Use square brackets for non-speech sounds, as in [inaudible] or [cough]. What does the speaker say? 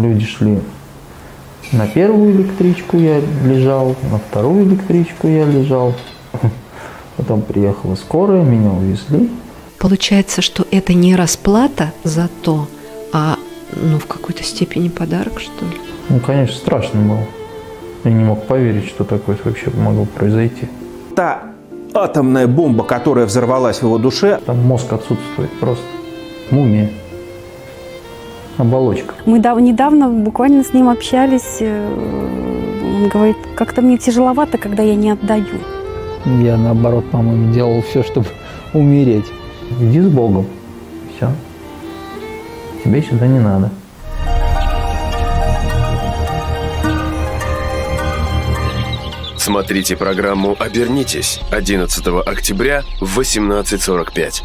Люди шли на первую электричку я лежал, на вторую электричку я лежал. Потом приехала скорая, меня увезли. Получается, что это не расплата за то, а ну, в какой-то степени подарок, что ли? Ну, конечно, страшно было. Я не мог поверить, что такое вообще могло произойти. Та атомная бомба, которая взорвалась в его душе, Там мозг отсутствует просто. Мумия. Оболочка. Мы дав- недавно буквально с ним общались. э, Он говорит, как-то мне тяжеловато, когда я не отдаю. Я, наоборот, по-моему, делал все, чтобы [laughs] умереть. Иди с Богом. Все. Тебе сюда не надо. Смотрите программу «Обернитесь» 11 октября в 18.45.